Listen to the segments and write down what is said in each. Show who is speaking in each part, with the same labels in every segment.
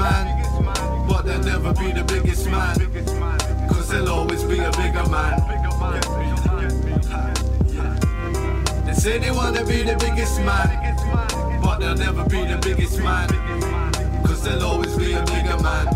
Speaker 1: man, but they'll never be the biggest man. Cause there'll always be a bigger man. They say they wanna be the biggest man, but they'll never be the biggest man. Cause there'll always be a bigger man.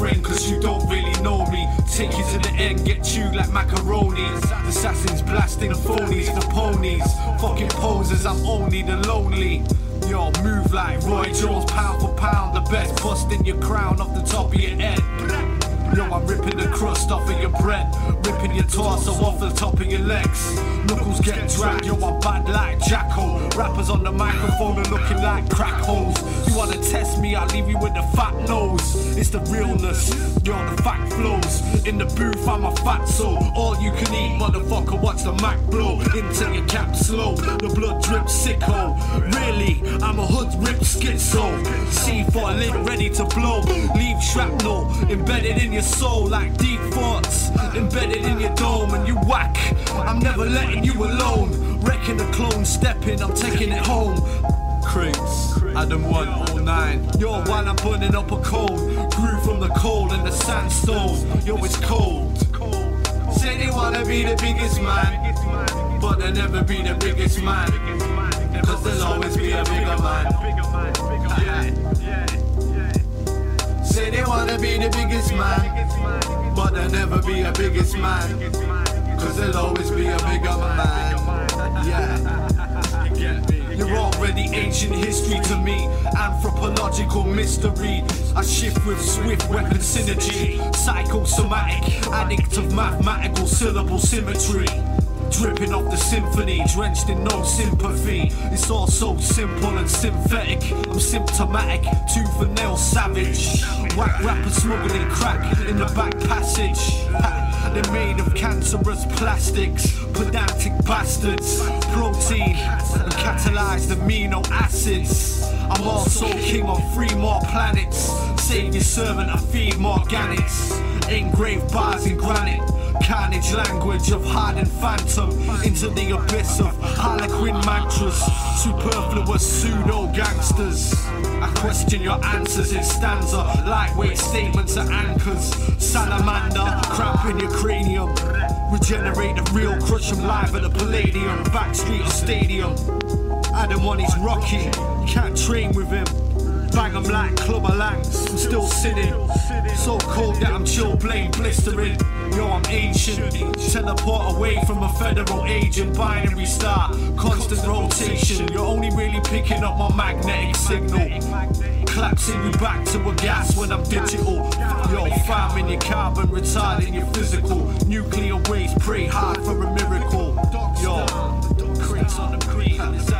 Speaker 1: Friend, cause you don't really know me. Take you to the end, get chewed like macaroni. Assassins blasting the phonies for ponies. Fucking posers, I'm only the lonely. Yo, move like Roy Jones, pound for pound. The best busting your crown off the top of your head. Yo, I'm ripping the crust off of your bread, ripping your torso off the top of your legs. Knuckles get dragged, yo, I'm bad like Jacko. Rappers on the microphone are looking like crack holes. You wanna test me, I'll leave you with the fat nose. It's the realness, yo, the fact flows. In the booth, I'm a fat soul. All you can eat, motherfucker, watch the Mac blow into your cap slow. The blood drips sicko. Really, I'm a hood ripped schizo. C4 lit, ready to blow. Leave embedded in your soul like deep thoughts. Embedded in your dome and you whack. I'm never letting you alone. Wrecking the clone, stepping, I'm taking it home. Krates, Adam 109. Yo, while I'm burning up a coal, grew from the coal and the sandstone. Yo, it's cold. Say they wanna be the biggest man, but they'll never be the biggest man. Cause there'll always be a bigger be the biggest man, but they'll never be a biggest man. Cause there'll always be a bigger man. Yeah. You're already ancient history to me, anthropological mystery. I shift with swift weapon synergy, psychosomatic, addict of mathematical syllable symmetry. Dripping off the symphony, drenched in no sympathy. It's all so simple and synthetic. I'm symptomatic, tooth and nail savage. Whack rapper smuggling crack in the back passage. They're made of cancerous plastics, pedantic bastards. Protein and catalyzed amino acids. I'm also king on three more planets. Save your servant, I feed more gannets. Engraved bars in granite. Carnage language of hardened phantom into the abyss of harlequin mantras, superfluous pseudo gangsters. I question your answers in stanza, lightweight statements are anchors. Salamander, cramping your cranium. Regenerate the real, crush 'em live at the Palladium, Backstreet or Stadium. Adam one he's rocky, can't train with him. Bang 'em like Clubber Langs, I'm still sitting. So cold that I'm chilblain blistering. Yo, I'm ancient. Teleport away from a federal agent, binary star, constant rotation. You're only really picking up my magnetic signal. Collapsing you back to a gas when I'm digital. Yo, fam your carbon, retarding your physical. Nuclear waste, pray hard for a miracle. Yo, on the.